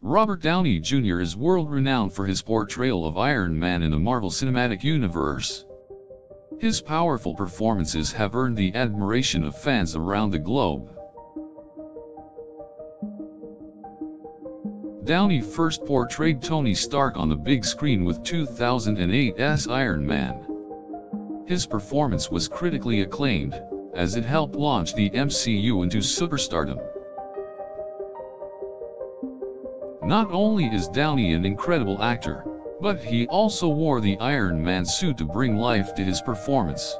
Robert Downey Jr. is world-renowned for his portrayal of Iron Man in the Marvel Cinematic Universe. His powerful performances have earned the admiration of fans around the globe. Downey first portrayed Tony Stark on the big screen with 2008's Iron Man. His performance was critically acclaimed, as it helped launch the MCU into superstardom. Not only is Downey an incredible actor, but he also wore the Iron Man suit to bring life to his performance.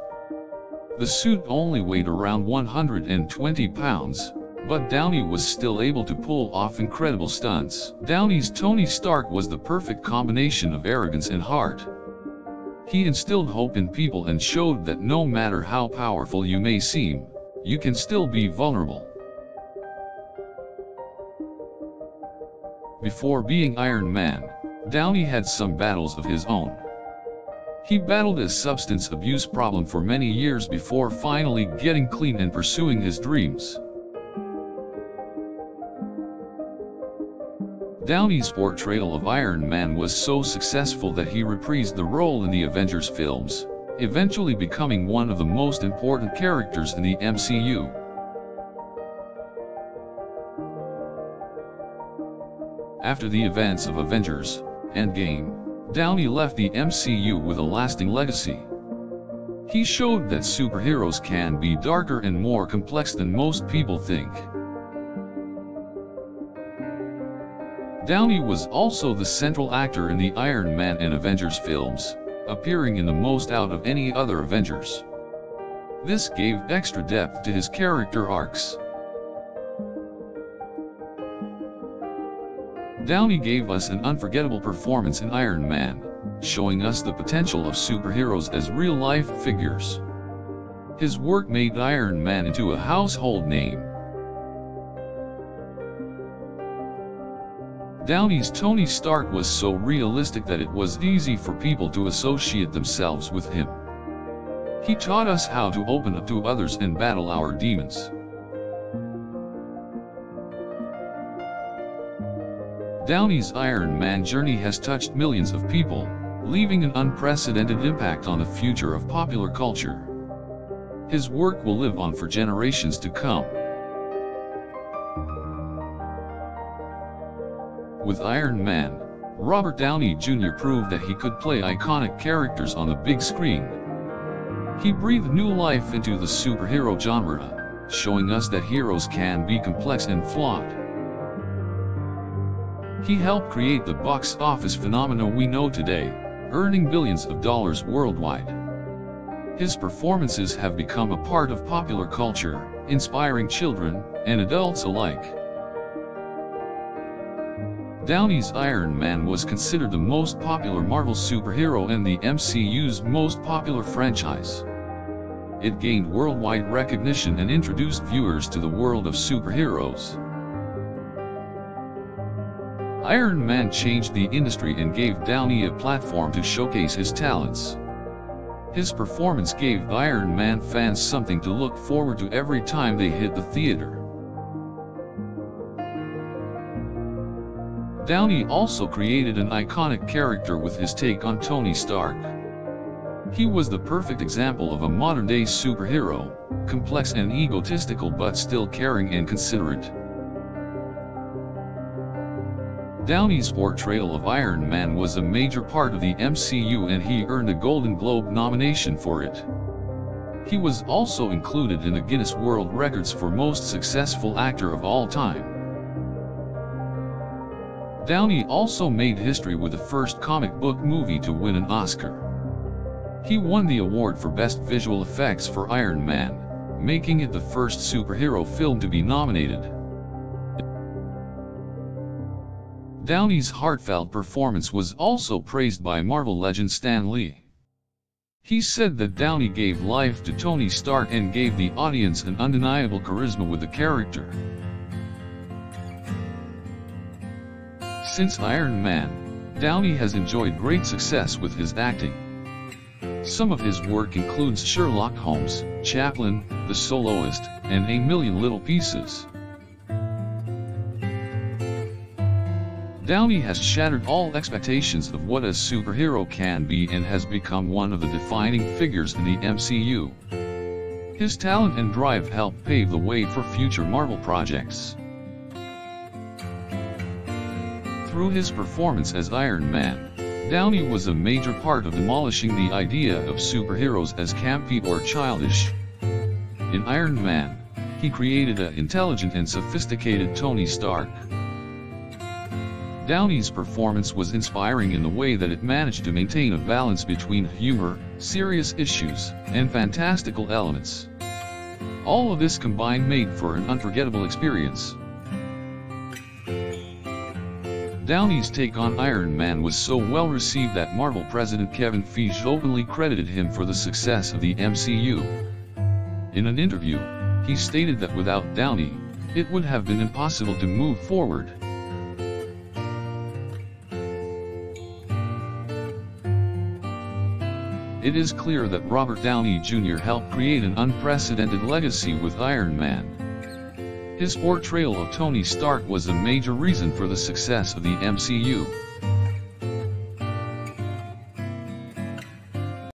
The suit only weighed around 120 pounds, but Downey was still able to pull off incredible stunts. Downey's Tony Stark was the perfect combination of arrogance and heart. He instilled hope in people and showed that no matter how powerful you may seem, you can still be vulnerable. Before being Iron Man, Downey had some battles of his own. He battled a substance abuse problem for many years before finally getting clean and pursuing his dreams. Downey's portrayal of Iron Man was so successful that he reprised the role in the Avengers films, eventually becoming one of the most important characters in the MCU. After the events of Avengers Endgame, Downey left the MCU with a lasting legacy. He showed that superheroes can be darker and more complex than most people think. Downey was also the central actor in the Iron Man and Avengers films, appearing in the most out of any other Avengers. This gave extra depth to his character arcs. Downey gave us an unforgettable performance in Iron Man, showing us the potential of superheroes as real-life figures. His work made Iron Man into a household name. Downey's Tony Stark was so realistic that it was easy for people to associate themselves with him. He taught us how to open up to others and battle our demons. Downey's Iron Man journey has touched millions of people, leaving an unprecedented impact on the future of popular culture. His work will live on for generations to come. With Iron Man, Robert Downey Jr. proved that he could play iconic characters on the big screen. He breathed new life into the superhero genre, showing us that heroes can be complex and flawed. He helped create the box office phenomena we know today, earning billions of dollars worldwide. His performances have become a part of popular culture, inspiring children and adults alike. Downey's Iron Man was considered the most popular Marvel superhero and the MCU's most popular franchise. It gained worldwide recognition and introduced viewers to the world of superheroes. Iron Man changed the industry and gave Downey a platform to showcase his talents. His performance gave Iron Man fans something to look forward to every time they hit the theater. Downey also created an iconic character with his take on Tony Stark. He was the perfect example of a modern-day superhero, complex and egotistical but still caring and considerate. Downey's portrayal of Iron Man was a major part of the MCU and he earned a Golden Globe nomination for it. He was also included in the Guinness World Records for most successful actor of all time. Downey also made history with the first comic book movie to win an Oscar. He won the award for Best Visual Effects for Iron Man, making it the first superhero film to be nominated. Downey's heartfelt performance was also praised by Marvel legend Stan Lee. He said that Downey gave life to Tony Stark and gave the audience an undeniable charisma with the character. Since Iron Man, Downey has enjoyed great success with his acting. Some of his work includes Sherlock Holmes, Chaplin, The Soloist, and A Million Little Pieces. Downey has shattered all expectations of what a superhero can be and has become one of the defining figures in the MCU. His talent and drive help pave the way for future Marvel projects. Through his performance as Iron Man, Downey was a major part of demolishing the idea of superheroes as campy or childish. In Iron Man, he created an intelligent and sophisticated Tony Stark. Downey's performance was inspiring in the way that it managed to maintain a balance between humor, serious issues, and fantastical elements. All of this combined made for an unforgettable experience. Downey's take on Iron Man was so well received that Marvel president Kevin Feige openly credited him for the success of the MCU. In an interview, he stated that without Downey, it would have been impossible to move forward. It is clear that Robert Downey Jr. helped create an unprecedented legacy with Iron Man. His portrayal of Tony Stark was a major reason for the success of the MCU.